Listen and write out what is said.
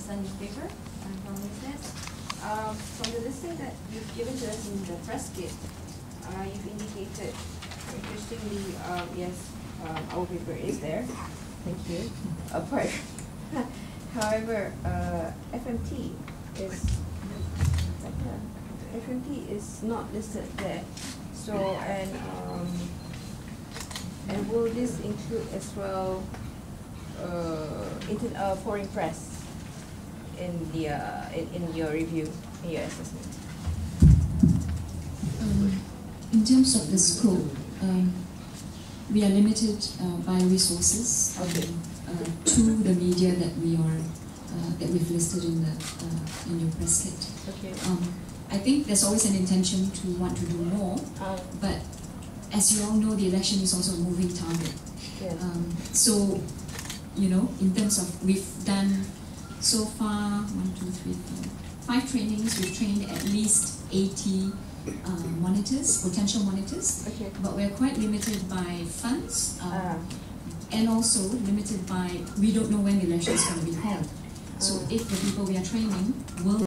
Sun newspaper. I'm from business. Um, from the listing that you've given to us in the press kit, uh, you've indicated, interestingly, um, yes, um, our paper is there. Thank you. Apart, however, uh, FMT is, FMT is not listed there. So, and, um, and will this include as well, uh, inter, uh, foreign press in the, uh, in, in your review, in your assessment? Um, in terms of the scope, um, we are limited uh, by resources um, Okay. uh, to the media that we are uh, that we've listed in the uh, in your press kit. Okay. Um, I think there's always an intention to want to do more, Um, but as you all know, the election is also a moving target. yes. Um, so, you know, in terms of we've done so far one, two, three, four, five trainings. We've trained at least 80 uh, monitors, potential monitors, Okay. but we're quite limited by funds uh, Ah, and also limited by we don't know when the election is going to be held. So, Ah. if the people we are training will